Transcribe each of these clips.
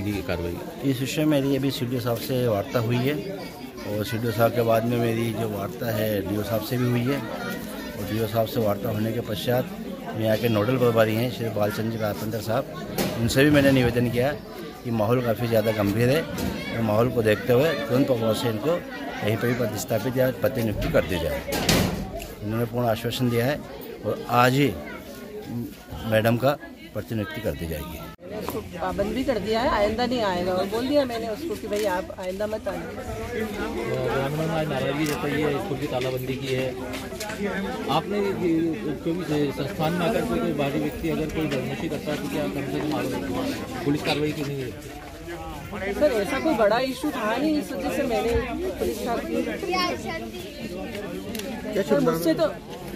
आगे की कार्रवाई। इस विषय में मेरी अभी सी साहब से वार्ता हुई है और सी साहब के बाद में मेरी जो वार्ता है डी साहब से भी हुई है। और डी साहब से वार्ता होने के पश्चात यहाँ के नोडल प्रभारी हैं, श्री बालचंद्र कारपेंटर साहब। उनसे भी मैंने निवेदन किया कि माहौल काफ़ी ज़्यादा गंभीर है और माहौल को देखते हुए तुरंत प्रभाव से इनको कहीं पर भी प्रतिस्थापित या प्रतिनियुक्ति कर दी जाए। उन्होंने पूर्ण आश्वासन दिया है और आज ही मैडम का प्रतिनियुक्ति कर दी जाएगी। पाबंद भी कर दिया है आइंदा नहीं आएगा और बोल दिया मैंने उसको कि भाई आप आइंदा मत आना। ग्रामीणों में आज नाराज़गी जताई है स्कूल की तालाबंदी की है। आपने क्योंकि संस्थान में अगर कोई बाहरी व्यक्ति अगर कोई बदमाशी करता है तो क्या कम से कम पुलिस कार्रवाई क्यों नहीं है? सर ऐसा कोई बड़ा इशू था नहीं इस वजह से मैंने पुलिस का सर मुझसे तो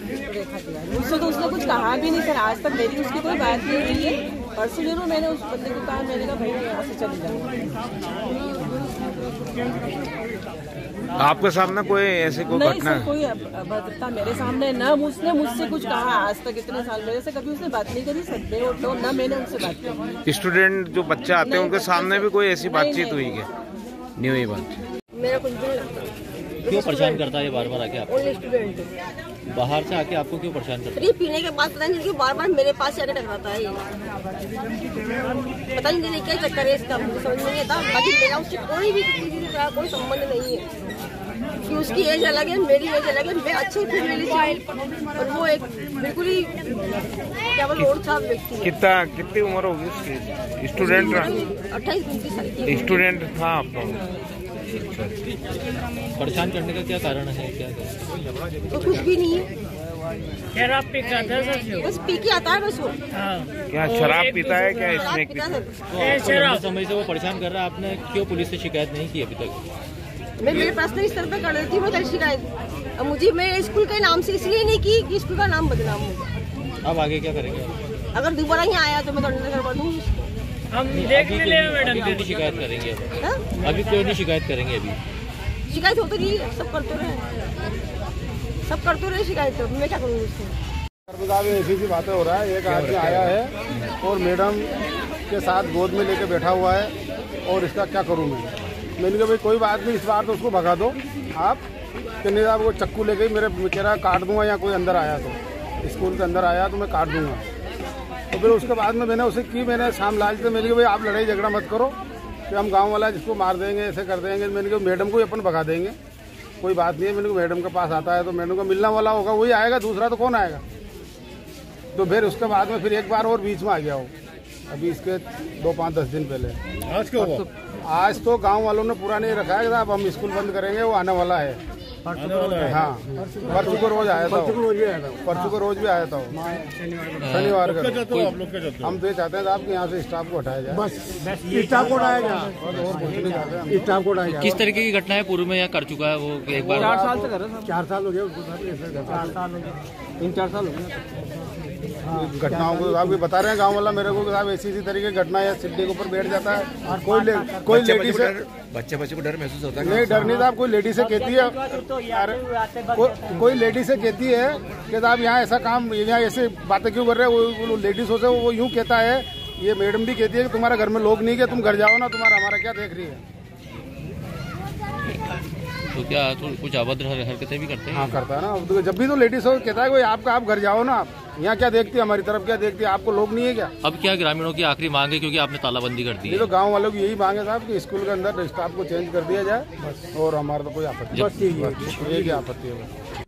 मुझसे तो उसने कुछ कहा भी नहीं सर। आज तक मेरी उसकी कोई बात नहीं हुई है। परसों ज़रूर मैंने उस बंदे को कहा मैंने कहा भाई यहाँ से चले जाओ। आपके सामने कोई ऐसी कोई नहीं घटना? सर कोई अभ- अभद्रता मेरे सामने न उसने मुझसे कुछ कहा आज तक इतने साल मेरे से कभी उसने बात नहीं करी सदमे उठो न मैंने उनसे बात करी स्टूडेंट जो बच्चे आते हैं उनके सामने भी कोई ऐसी बातचीत हुई क्या? नहीं हुई बात। मेरा कुछ भी लगता। है क्यों परेशान करता है ये बार बार आके आपको? बाहर से आके आपको क्यों परेशान करता फ्री पीने के बाद पता नहीं बार बार मेरे पास आके टकराता है पता नहीं नहीं क्या चक्कर है इसका समझ में नहीं आता। बाकी मेरा उससे कोई भी किसी कोई संबंध नहीं है। कि उसकी एज अलग है मेरी एज अलग है मैं अच्छी फैमिली से हूँ और वो एक बिल्कुल ही क्या बोल रोड साफ़ व्यक्ति कितना कितनी उम्र होगी उसकी? स्टूडेंट अट्ठाईस उनतीस साल स्टूडेंट था आपका परेशान करने का क्या कारण है? क्या तो कुछ भी नहीं है। शराब पीता था सर बस पी के आता है बस वो। हाँ। क्या शराब पीता है क्या शराब है। तो लंबे समय से वो परेशान कर रहा है। आपने क्यों पुलिस से शिकायत नहीं की अभी तक? मैं मेरे पर्सनल स्तर पे कर देती हूँ कल शिकायत। अब मुझे मैं स्कूल के नाम से इसलिए नहीं की कि स्कूल का नाम बदनाम होगा अब आगे क्या करेंगे? अगर दोबारा यहाँ आया तो मैं दंड करवा दूँगी उसको। हम क्यों ले मैडम शिकायत करेंगे हाँ? अभी क्यों नहीं शिकायत करेंगे अभी। शिकायत होती रही सब करते रहे। सब करते रहे शिकायत तो मैं क्या करूँगी उसको साहब ऐसी सी बातें हो रहा है। एक आदमी आया है और मैडम के साथ गोद में लेके बैठा हुआ है और इसका क्या करूँ मैं? मैंने कहा भाई कोई बात नहीं इस बार तो उसको भगा दो। आप कि नहीं साहब वो चक्कू लेके मेरे कह रहा काट दूँगा या कोई अंदर आया तो? स्कूल के अंदर आया तो मैं काट दूँगा। तो फिर उसके बाद में मैंने उसे की मैंने शाम लाल से मैंने कहा भाई आप लड़ाई झगड़ा मत करो कि हम गाँव वाला जिसको मार देंगे ऐसे कर देंगे। मैंने कहा मैडम को ही अपन भगा देंगे कोई बात नहीं है। मैंने कहा मैडम के पास आता है तो मैडम को मिलने वाला होगा वही आएगा दूसरा तो कौन आएगा? तो फिर उसके बाद में फिर एक बार और बीच में आ गया वो अभी इसके दो पाँच दस दिन पहले। आज क्यों आज तो गाँव वालों ने पूरा नहीं रखा है कि साहब हम स्कूल बंद करेंगे वो आने वाला है। हाँ। परसों को रोज आया था। परसों को रोज भी आया था। शनिवार का। हम तो ये चाहते हैं आपके यहाँ से स्टाफ को हटाया जाए। बस स्टाफ को हटाया जाए। हम। स्टाफ को हटाया किस तरीके की घटना है? पूर्व में यहाँ कर चुका है वो एक बार? चार साल से कर रहा चार साल हो गए उसको साहब ऐसे चार साल हो गए। तीन चार साल हो गए। घटनाओं को आप ये बता रहे हैं गाँव वाला मेरे को साहब ऐसी इसी तरीके की घटना है सिड्डी के ऊपर बैठ जाता है। और कोई ले, कोई लेडी से बच्चे बच्चे को डर महसूस होता है नहीं डर नहीं साहब कोई लेडी से कहती है कोई लेडी से कहती है कि साहब यहाँ ऐसा काम यहाँ ऐसे बातें क्यों कर रहे हो? वो- लेडीज़ से वो यूँ कहता है ये मैडम भी कहती है कि तुम्हारे घर में लोग नहीं गए तुम घर जाओ ना तुम्हारा हमारा क्या देख रही है? तो क्या तो कुछ अभद्र हरकतें भी करते हैं? हाँ करता है ना। तो जब भी तो लेडीज़ हो कहता है कोई आपका आप घर जाओ ना। आप यहाँ क्या देखती है? हमारी तरफ़ क्या देखती है? आपको लोग नहीं है क्या? अब क्या ग्रामीणों की आखिरी मांग है क्योंकि आपने तालाबंदी कर दी है तो गाँव वालों की यही मांग है साहब कि स्कूल के अंदर स्टाफ को चेंज कर दिया जाए और हमारा तो कोई आपत्ति बस। यही आपत्ति है।